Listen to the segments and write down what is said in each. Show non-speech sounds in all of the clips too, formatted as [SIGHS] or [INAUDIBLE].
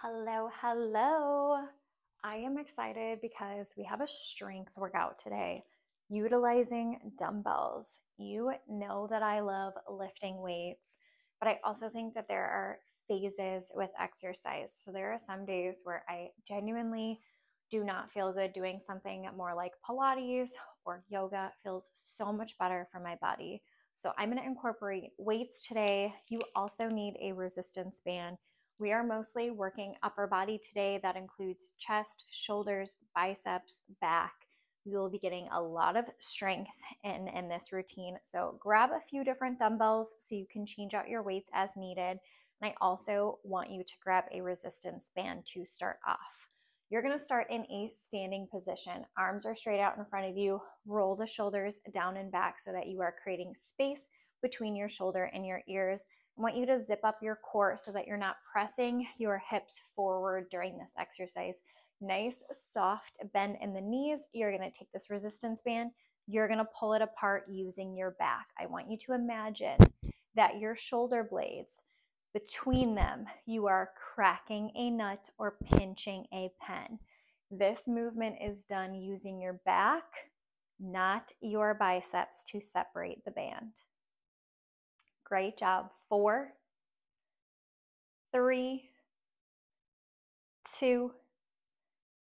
Hello, hello. I am excited because we have a strength workout today utilizing dumbbells. You know that I love lifting weights, but I also think that there are phases with exercise. So there are some days where I genuinely do not feel good doing something more like Pilates or yoga. It feels so much better for my body. So I'm going to incorporate weights today. You also need a resistance band we are mostly working upper body today. That includes chest, shoulders, biceps, back. You will be getting a lot of strength in, in this routine. So grab a few different dumbbells so you can change out your weights as needed. And I also want you to grab a resistance band to start off. You're going to start in a standing position. Arms are straight out in front of you. Roll the shoulders down and back so that you are creating space between your shoulder and your ears. I want you to zip up your core so that you're not pressing your hips forward during this exercise. Nice, soft bend in the knees. You're going to take this resistance band. You're going to pull it apart using your back. I want you to imagine that your shoulder blades, between them, you are cracking a nut or pinching a pen. This movement is done using your back, not your biceps, to separate the band. Great job. Four, three, two,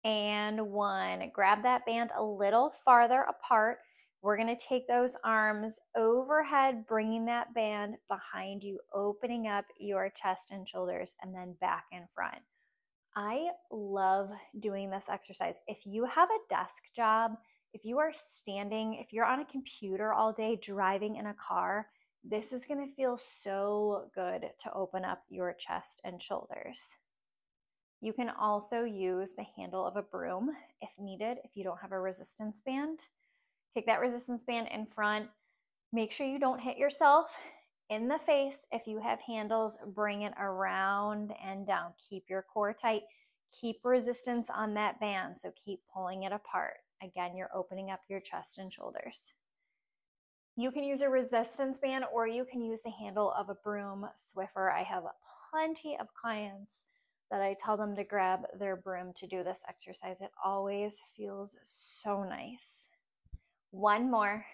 and one. Grab that band a little farther apart. We're going to take those arms overhead, bringing that band behind you, opening up your chest and shoulders, and then back in front. I love doing this exercise. If you have a desk job, if you are standing, if you're on a computer all day driving in a car, this is going to feel so good to open up your chest and shoulders. You can also use the handle of a broom if needed, if you don't have a resistance band. Take that resistance band in front. Make sure you don't hit yourself in the face. If you have handles, bring it around and down. Keep your core tight. Keep resistance on that band, so keep pulling it apart. Again, you're opening up your chest and shoulders. You can use a resistance band or you can use the handle of a broom Swiffer. I have plenty of clients that I tell them to grab their broom to do this exercise. It always feels so nice. One more.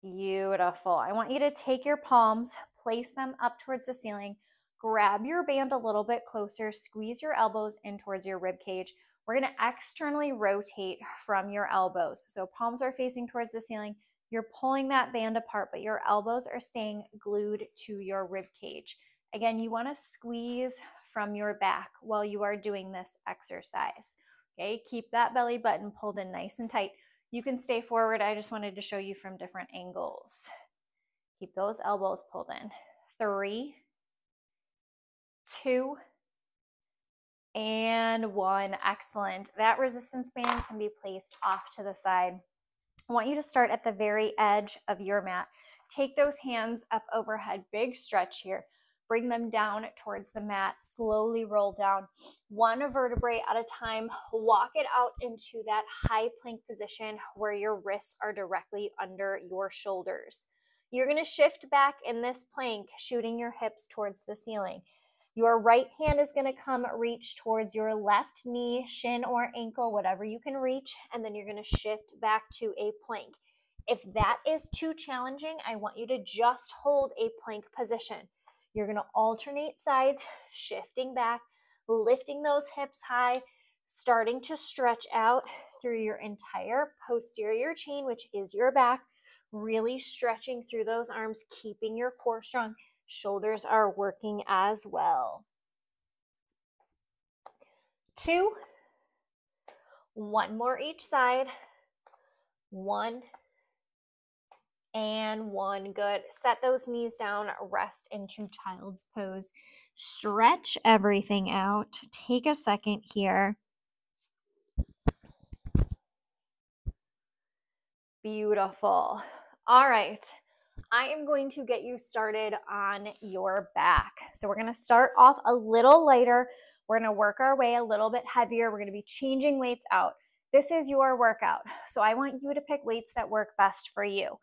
Beautiful. I want you to take your palms, place them up towards the ceiling, grab your band a little bit closer, squeeze your elbows in towards your rib cage. We're going to externally rotate from your elbows. So palms are facing towards the ceiling. You're pulling that band apart, but your elbows are staying glued to your rib cage. Again, you want to squeeze from your back while you are doing this exercise. Okay, keep that belly button pulled in nice and tight. You can stay forward. I just wanted to show you from different angles. Keep those elbows pulled in. Three, two, and one. Excellent. That resistance band can be placed off to the side. I want you to start at the very edge of your mat. Take those hands up overhead, big stretch here. Bring them down towards the mat. Slowly roll down one vertebrae at a time. Walk it out into that high plank position where your wrists are directly under your shoulders. You're to shift back in this plank, shooting your hips towards the ceiling. Your right hand is going to come reach towards your left knee, shin, or ankle, whatever you can reach, and then you're going to shift back to a plank. If that is too challenging, I want you to just hold a plank position. You're going to alternate sides, shifting back, lifting those hips high, starting to stretch out through your entire posterior chain, which is your back, really stretching through those arms, keeping your core strong. Shoulders are working as well. Two, one more each side. One and one. Good. Set those knees down, rest into child's pose. Stretch everything out. Take a second here. Beautiful. All right. I am going to get you started on your back. So we're going to start off a little lighter. We're going to work our way a little bit heavier. We're going to be changing weights out. This is your workout. So I want you to pick weights that work best for you.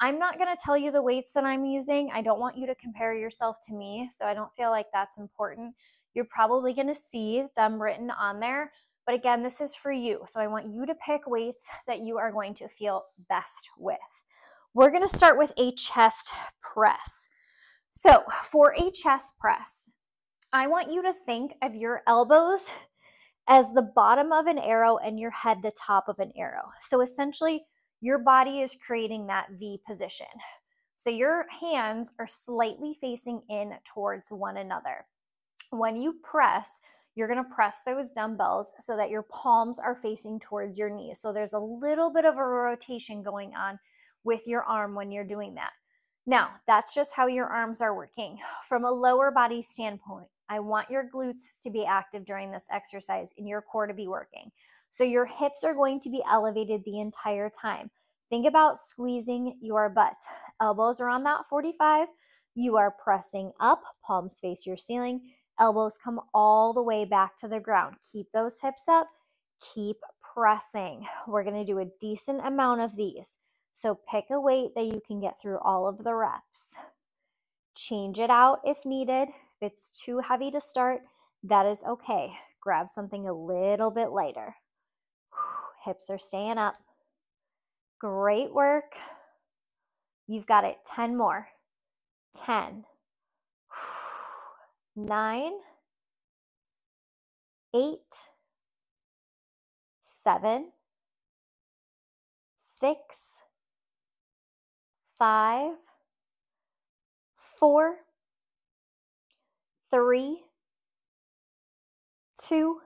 I'm not going to tell you the weights that I'm using. I don't want you to compare yourself to me, so I don't feel like that's important. You're probably going to see them written on there. But again, this is for you. So I want you to pick weights that you are going to feel best with. We're going to start with a chest press. So for a chest press, I want you to think of your elbows as the bottom of an arrow and your head the top of an arrow. So essentially, your body is creating that V position. So your hands are slightly facing in towards one another. When you press, you're going to press those dumbbells so that your palms are facing towards your knees. So there's a little bit of a rotation going on with your arm when you're doing that. Now, that's just how your arms are working. [SIGHS] From a lower body standpoint, I want your glutes to be active during this exercise and your core to be working. So your hips are going to be elevated the entire time. Think about squeezing your butt. [SIGHS] Elbows are on that 45. You are pressing up, palms face your ceiling. Elbows come all the way back to the ground. Keep those hips up. Keep pressing. [SIGHS] We're going to do a decent amount of these. So pick a weight that you can get through all of the reps. Change it out if needed. If it's too heavy to start, that is okay. Grab something a little bit lighter. [SIGHS] Hips are staying up. Great work. You've got it. 10 more. 10, [SIGHS] 9, 8, 7, 6, five, four, three, two,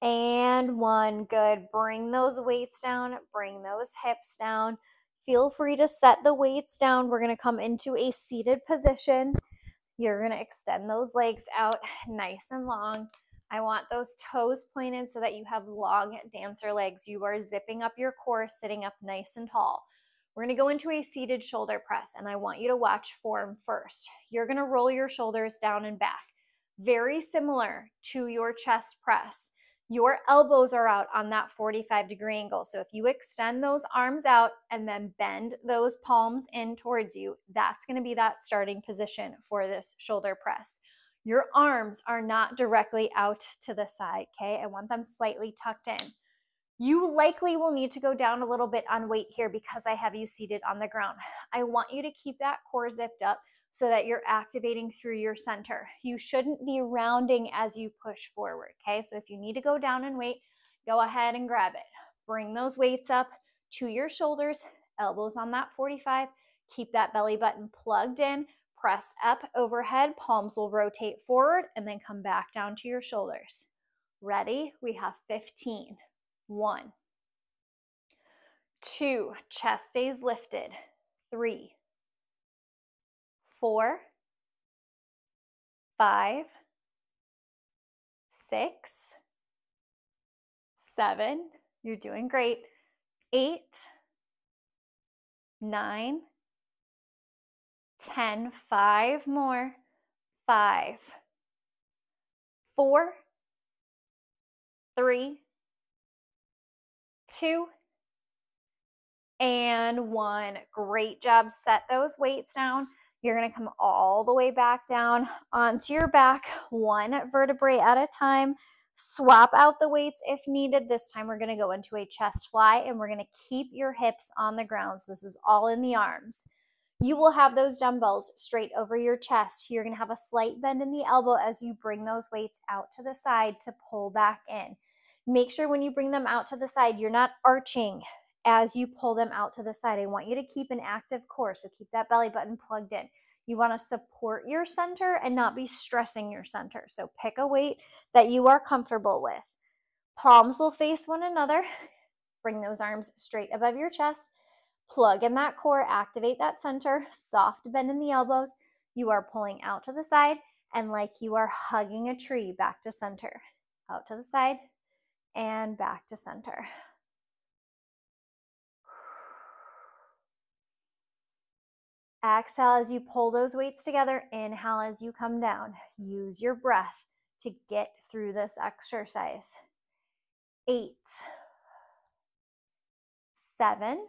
and one. Good. Bring those weights down, bring those hips down. Feel free to set the weights down. We're going to come into a seated position. You're going to extend those legs out nice and long. I want those toes pointed so that you have long dancer legs. You are zipping up your core, sitting up nice and tall. We're to go into a seated shoulder press, and I want you to watch form first. You're to roll your shoulders down and back, very similar to your chest press. Your elbows are out on that 45 degree angle. So if you extend those arms out and then bend those palms in towards you, that's to be that starting position for this shoulder press. Your arms are not directly out to the side, okay? I want them slightly tucked in. You likely will need to go down a little bit on weight here because I have you seated on the ground. I want you to keep that core zipped up so that you're activating through your center. You shouldn't be rounding as you push forward, okay? So if you need to go down in weight, go ahead and grab it. Bring those weights up to your shoulders, elbows on that 45. Keep that belly button plugged in. Press up overhead, palms will rotate forward and then come back down to your shoulders. Ready? We have 15. One, two, chest stays lifted. Three, four, five, six, seven, you're doing great. Eight, nine, ten, five more, five, four, three, two, and one. Great job. Set those weights down. You're going to come all the way back down onto your back, one vertebrae at a time. Swap out the weights if needed. This time we're going to go into a chest fly and we're going to keep your hips on the ground. So this is all in the arms. You will have those dumbbells straight over your chest. You're going to have a slight bend in the elbow as you bring those weights out to the side to pull back in. Make sure when you bring them out to the side, you're not arching as you pull them out to the side. I want you to keep an active core, so keep that belly button plugged in. You want to support your center and not be stressing your center. So pick a weight that you are comfortable with. Palms will face one another. Bring those arms straight above your chest. Plug in that core, activate that center, soft bend in the elbows. You are pulling out to the side and like you are hugging a tree back to center. Out to the side, and back to center. Exhale as you pull those weights together. Inhale as you come down. Use your breath to get through this exercise. Eight, seven,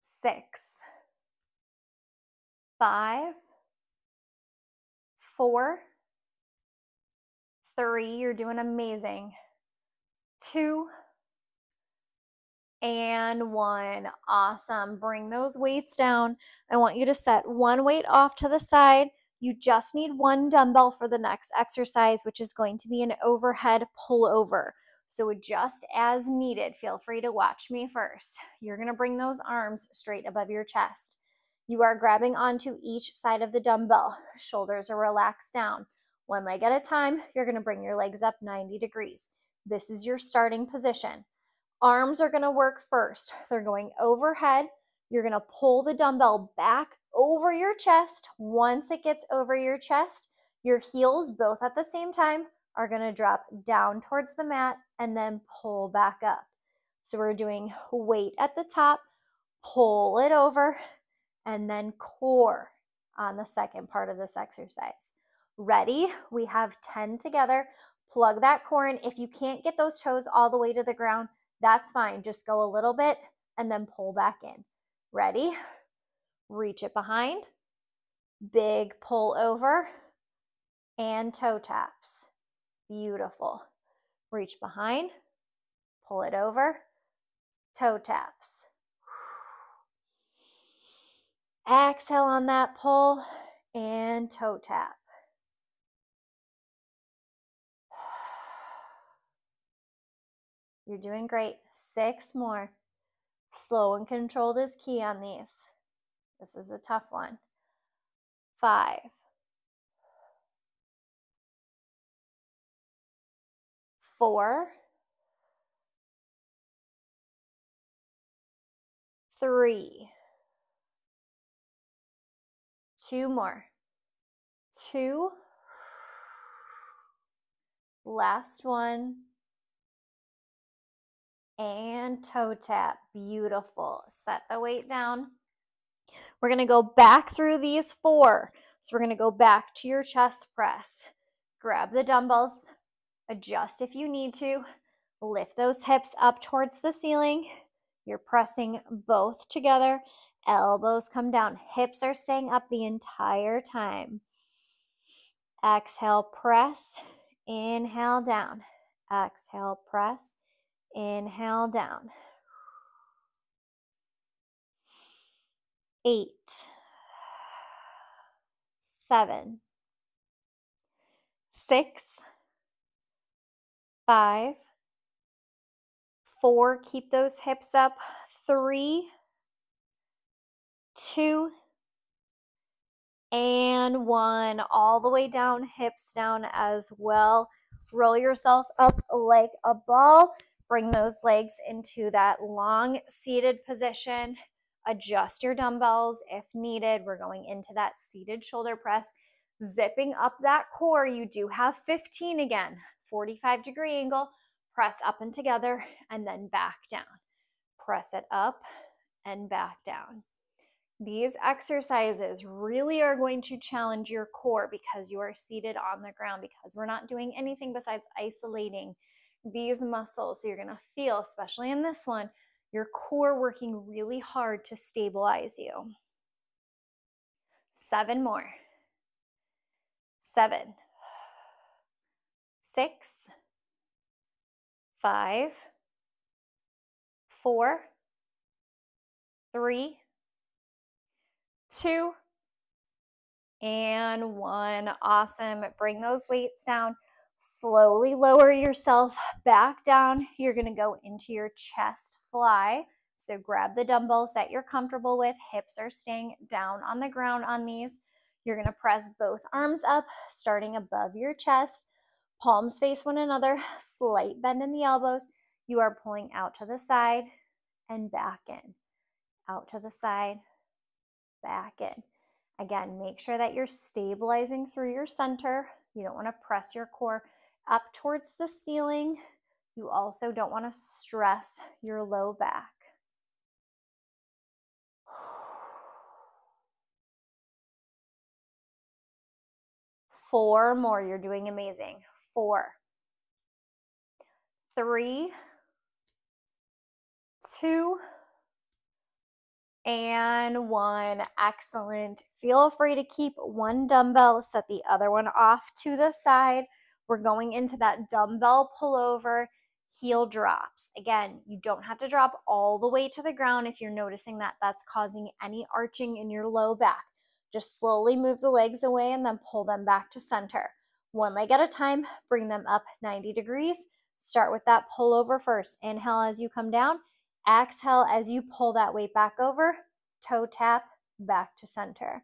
six, five, four, three, you're doing amazing, two, and one. Awesome. Bring those weights down. I want you to set one weight off to the side. You just need one dumbbell for the next exercise, which is going to be an overhead pullover. So adjust as needed. Feel free to watch me first. You're going to bring those arms straight above your chest. You are grabbing onto each side of the dumbbell. Shoulders are relaxed down. One leg at a time, you're going to bring your legs up 90 degrees. This is your starting position. Arms are going to work first. They're going overhead. You're going to pull the dumbbell back over your chest. Once it gets over your chest, your heels both at the same time are going to drop down towards the mat and then pull back up. So we're doing weight at the top, pull it over, and then core on the second part of this exercise. Ready? We have 10 together. Plug that core in. If you can't get those toes all the way to the ground, that's fine. Just go a little bit and then pull back in. Ready? Reach it behind. Big pull over and toe taps. Beautiful. Reach behind, pull it over, toe taps. Exhale on that pull and toe tap. You're doing great. Six more. Slow and controlled is key on these. This is a tough one. Five. four, three, two more, two, last one, and toe tap. Beautiful. Set the weight down. We're going to go back through these four. So we're going to go back to your chest press. Grab the dumbbells, Adjust if you need to. Lift those hips up towards the ceiling. You're pressing both together. Elbows come down. Hips are staying up the entire time. Exhale, press. Inhale, down. Exhale, press. Inhale, down. Eight, seven, six, five, four, keep those hips up, three, two, and one. All the way down, hips down as well. Roll yourself up like a ball. Bring those legs into that long seated position. Adjust your dumbbells if needed. We're going into that seated shoulder press. Zipping up that core, you do have 15 again. 45 degree angle, press up and together, and then back down. Press it up and back down. These exercises really are going to challenge your core because you are seated on the ground because we're not doing anything besides isolating these muscles. So you're going to feel, especially in this one, your core working really hard to stabilize you. Seven more. Seven six, five, four, three, two, and one. Awesome. Bring those weights down. Slowly lower yourself back down. You're going to go into your chest fly. So grab the dumbbells that you're comfortable with. Hips are staying down on the ground on these. You're going to press both arms up, starting above your chest. Palms face one another, slight bend in the elbows. You are pulling out to the side and back in. Out to the side, back in. Again, make sure that you're stabilizing through your center. You don't want to press your core up towards the ceiling. You also don't want to stress your low back. Four more. You're doing amazing four, three, two, and one. Excellent. Feel free to keep one dumbbell, set the other one off to the side. We're going into that dumbbell pullover, heel drops. Again, you don't have to drop all the way to the ground if you're noticing that that's causing any arching in your low back. Just slowly move the legs away and then pull them back to center. One leg at a time, bring them up 90 degrees. Start with that pullover first. Inhale as you come down Exhale as you pull that weight back over, toe tap back to center.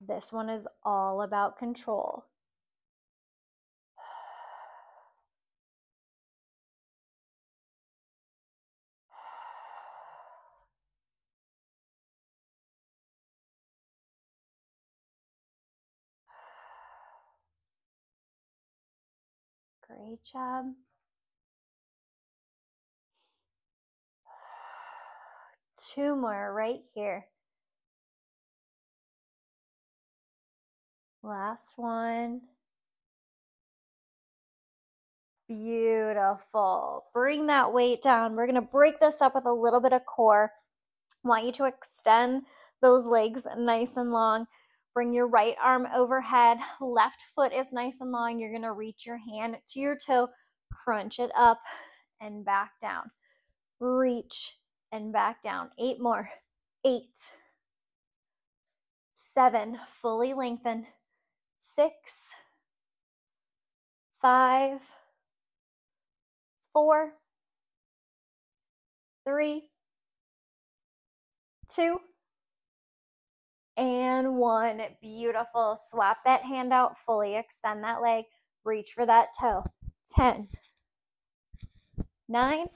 This one is all about control. Great job. [SIGHS] Two more right here. Last one. Beautiful. Bring that weight down. We're going to break this up with a little bit of core. want you to extend those legs nice and long. Bring your right arm overhead. Left foot is nice and long. You're going to reach your hand to your toe, crunch it up and back down. Reach and back down. Eight more. Eight. Seven. Fully lengthen. Six. Five. Four. Three. Two and one. Beautiful. Swap that hand out fully, extend that leg, reach for that toe. 10, 9,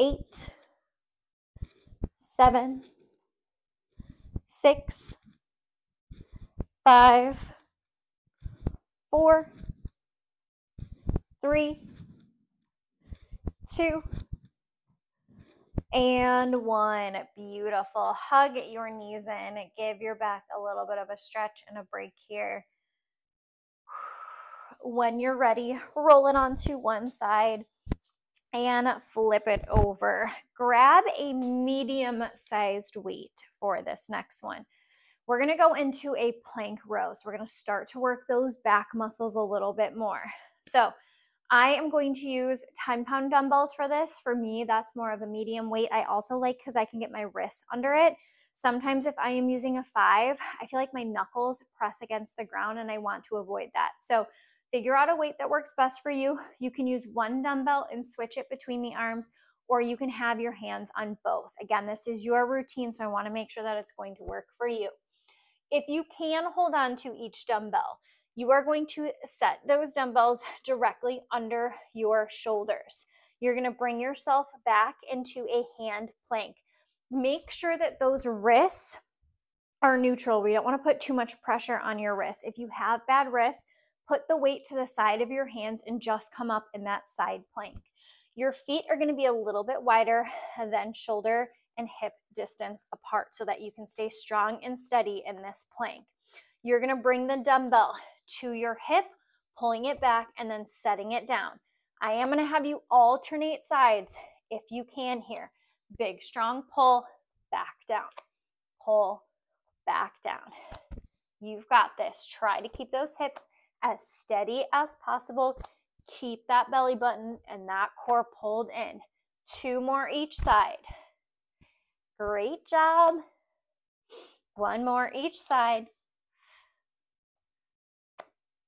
8, 7, 6, 5, 4, 3, 2, and one. Beautiful. Hug your knees in. Give your back a little bit of a stretch and a break here. When you're ready, roll it onto one side and flip it over. Grab a medium sized weight for this next one. We're gonna go into a plank row. So we're gonna start to work those back muscles a little bit more. So I am going to use 10 pound dumbbells for this. For me, that's more of a medium weight. I also like because I can get my wrists under it. Sometimes if I am using a five, I feel like my knuckles press against the ground and I want to avoid that. So figure out a weight that works best for you. You can use one dumbbell and switch it between the arms, or you can have your hands on both. Again, this is your routine, so I wanna make sure that it's going to work for you. If you can hold on to each dumbbell, you are going to set those dumbbells directly under your shoulders. You're going to bring yourself back into a hand plank. Make sure that those wrists are neutral. We don't want to put too much pressure on your wrists. If you have bad wrists, put the weight to the side of your hands and just come up in that side plank. Your feet are going to be a little bit wider than shoulder and hip distance apart so that you can stay strong and steady in this plank. You're going to bring the dumbbell to your hip, pulling it back, and then setting it down. I am going to have you alternate sides if you can here. Big, strong pull, back down. Pull, back down. You've got this. Try to keep those hips as steady as possible. Keep that belly button and that core pulled in. Two more each side. Great job. One more each side.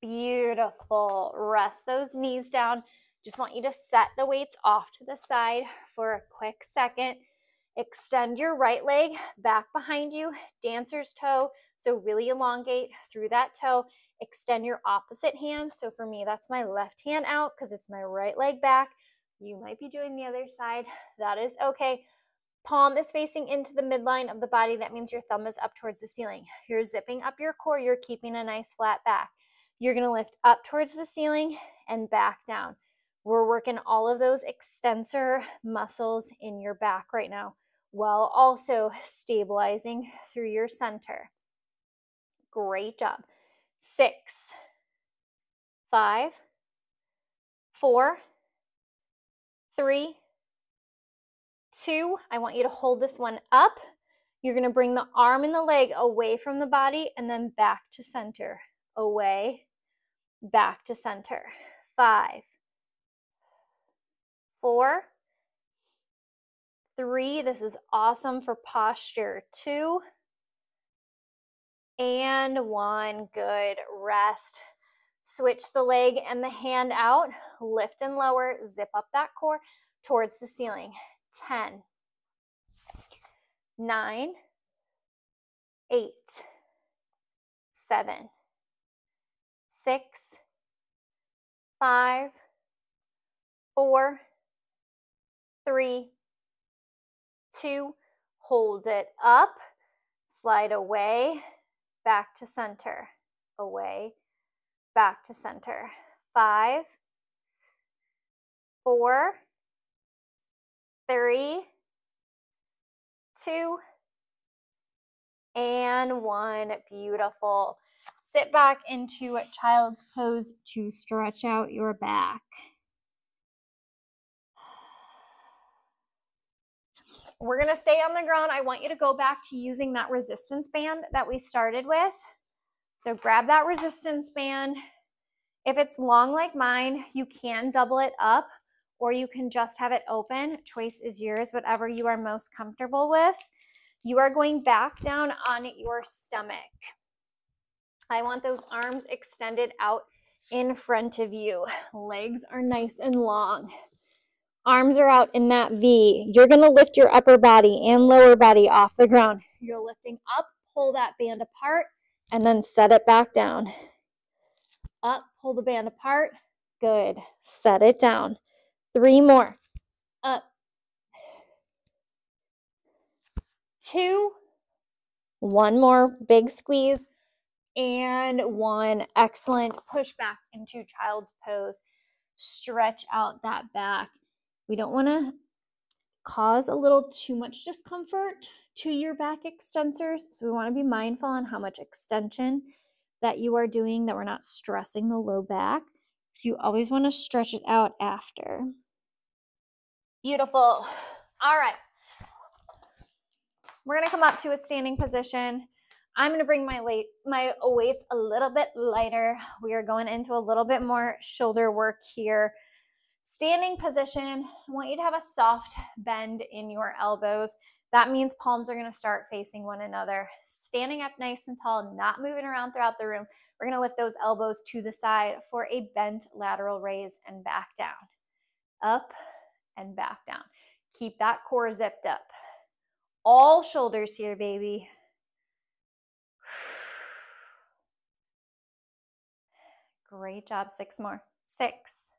Beautiful. Rest those knees down. Just want you to set the weights off to the side for a quick second. Extend your right leg back behind you, dancer's toe. So really elongate through that toe. Extend your opposite hand. So for me, that's my left hand out because it's my right leg back. You might be doing the other side. That is okay. Palm is facing into the midline of the body. That means your thumb is up towards the ceiling. You're zipping up your core. You're keeping a nice flat back. You're going to lift up towards the ceiling and back down. We're working all of those extensor muscles in your back right now while also stabilizing through your center. Great job. Six, five, four, three, two. I want you to hold this one up. You're going to bring the arm and the leg away from the body and then back to center. Away, back to center. Five, four, three. This is awesome for posture. Two, and one. Good. Rest. Switch the leg and the hand out. Lift and lower. Zip up that core towards the ceiling. 10, 9, 8, 7, 6, 5, 4, 3, 2, hold it up, slide away, back to center, away, back to center. Five, four, three, two, and one. Beautiful. Sit back into a child's pose to stretch out your back. We're going to stay on the ground. I want you to go back to using that resistance band that we started with. So grab that resistance band. If it's long like mine, you can double it up or you can just have it open. Choice is yours, whatever you are most comfortable with. You are going back down on your stomach. I want those arms extended out in front of you. Legs are nice and long. Arms are out in that V. You're going to lift your upper body and lower body off the ground. You're lifting up, pull that band apart, and then set it back down. Up, pull the band apart. Good. Set it down. Three more. Up. Two. One more big squeeze. And one. Excellent. Push back into child's pose. Stretch out that back. We don't want to cause a little too much discomfort to your back extensors. So we want to be mindful on how much extension that you are doing, that we're not stressing the low back. So you always want to stretch it out after. Beautiful. All right. We're going to come up to a standing position. I'm to bring my late, my weights a little bit lighter. We are going into a little bit more shoulder work here. Standing position, I want you to have a soft bend in your elbows. That means palms are to start facing one another. Standing up nice and tall, not moving around throughout the room. We're to lift those elbows to the side for a bent lateral raise and back down. Up and back down. Keep that core zipped up. All shoulders here, baby. Great job. Six more. Six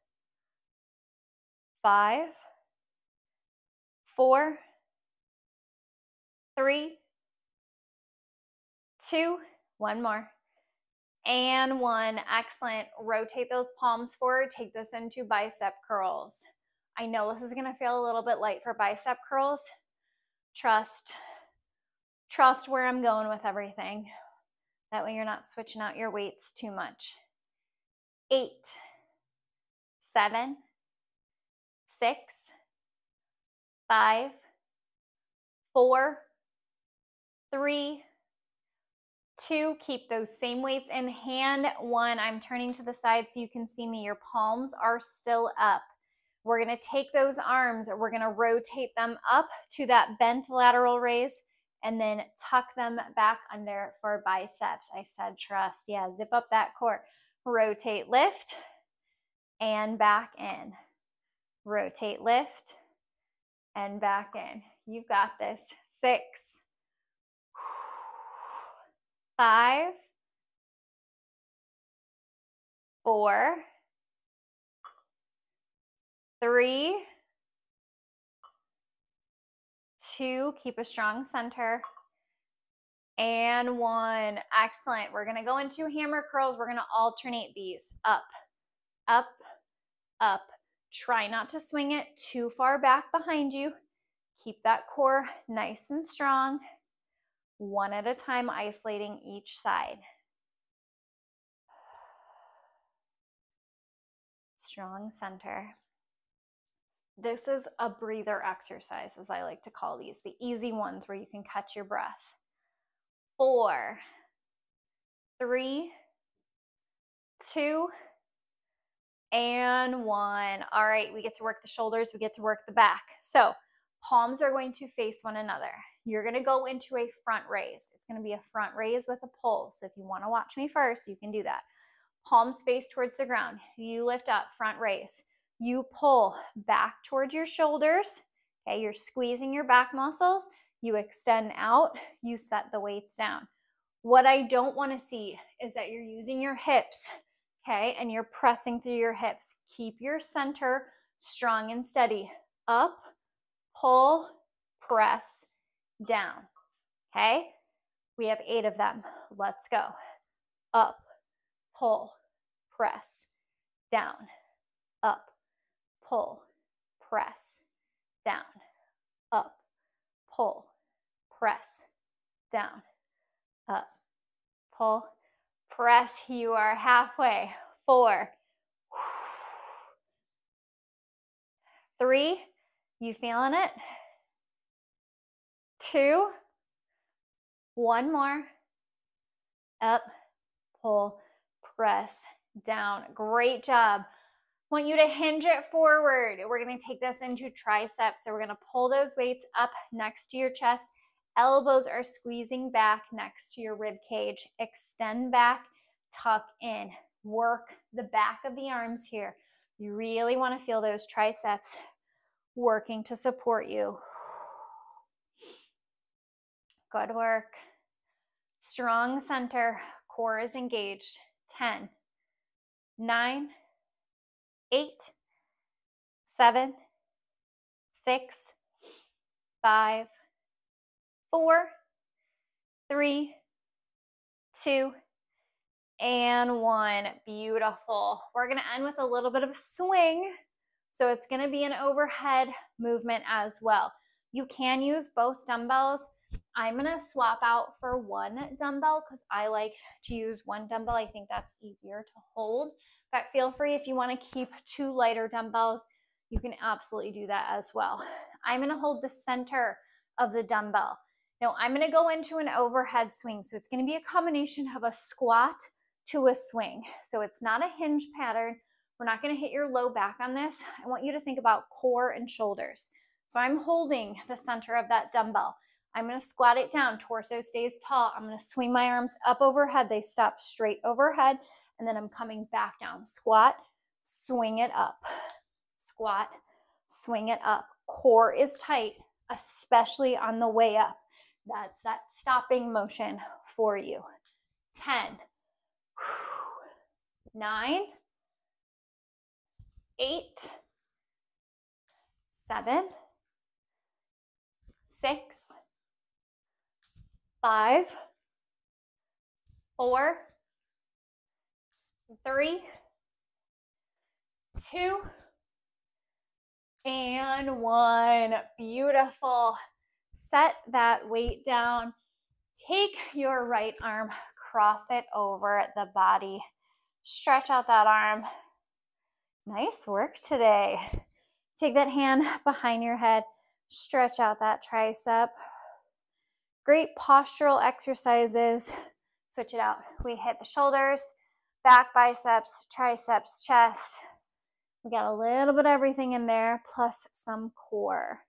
five, four, three, two, one more, and one. Excellent. Rotate those palms forward. Take this into bicep curls. I know this is going to feel a little bit light for bicep curls. Trust, trust where I'm going with everything. That way you're not switching out your weights too much. Eight, seven, six, five, four, three, two. Keep those same weights in hand. One, I'm turning to the side so you can see me. Your palms are still up. We're to take those arms, we're to rotate them up to that bent lateral raise and then tuck them back under for biceps. I said trust. Yeah, zip up that core. Rotate, lift, and back in. Rotate, lift, and back in. You've got this. Six, five, four, three, two, keep a strong center, and one. Excellent. We're going to go into hammer curls. We're going to alternate these up, up, up, Try not to swing it too far back behind you. Keep that core nice and strong, one at a time, isolating each side. strong center. This is a breather exercise, as I like to call these, the easy ones where you can catch your breath. Four, three, two, and one. All right, we get to work the shoulders, we get to work the back. So palms are going to face one another. You're gonna go into a front raise. It's gonna be a front raise with a pull. So if you wanna watch me first, you can do that. Palms face towards the ground. You lift up, front raise. You pull back towards your shoulders. Okay, you're squeezing your back muscles. You extend out, you set the weights down. What I don't wanna see is that you're using your hips okay? And you're pressing through your hips. Keep your center strong and steady. Up, pull, press, down, okay? We have eight of them. Let's go. Up, pull, press, down, up, pull, press, down, up, pull, press, down, up, pull, Press, you are halfway. Four. Three, you feeling it? Two, one more. Up, pull, press, down. Great job. Want you to hinge it forward. We're going to take this into triceps. So we're going to pull those weights up next to your chest Elbows are squeezing back next to your rib cage. Extend back, tuck in. Work the back of the arms here. You really want to feel those triceps working to support you. Good work. Strong center, core is engaged. 10, 9, 8, 7, 6, 5, four, three, two, and one. Beautiful. We're to end with a little bit of a swing. So it's to be an overhead movement as well. You can use both dumbbells. I'm to swap out for one dumbbell because I like to use one dumbbell. I think that's easier to hold. But feel free if you want to keep two lighter dumbbells, you can absolutely do that as well. I'm to hold the center of the dumbbell. Now I'm going to go into an overhead swing. So it's going to be a combination of a squat to a swing. So it's not a hinge pattern. We're not going to hit your low back on this. I want you to think about core and shoulders. So I'm holding the center of that dumbbell. I'm going to squat it down. Torso stays tall. I'm going to swing my arms up overhead. They stop straight overhead. And then I'm coming back down. Squat, swing it up. Squat, swing it up. Core is tight, especially on the way up. That's that stopping motion for you. 10, 9, 8, 7, 6, 5, 4, 3, 2, and 1. Beautiful set that weight down. Take your right arm, cross it over the body. Stretch out that arm. Nice work today. Take that hand behind your head, stretch out that tricep. Great postural exercises. Switch it out. We hit the shoulders, back biceps, triceps, chest. We got a little bit of everything in there, plus some core.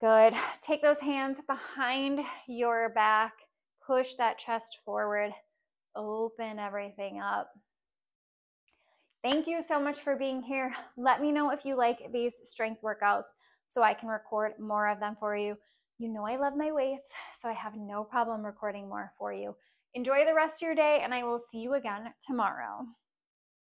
Good. [SIGHS] Take those hands behind your back. Push that chest forward. Open everything up. Thank you so much for being here. Let me know if you like these strength workouts so I can record more of them for you. You know I love my weights, so I have no problem recording more for you. Enjoy the rest of your day, and I will see you again tomorrow.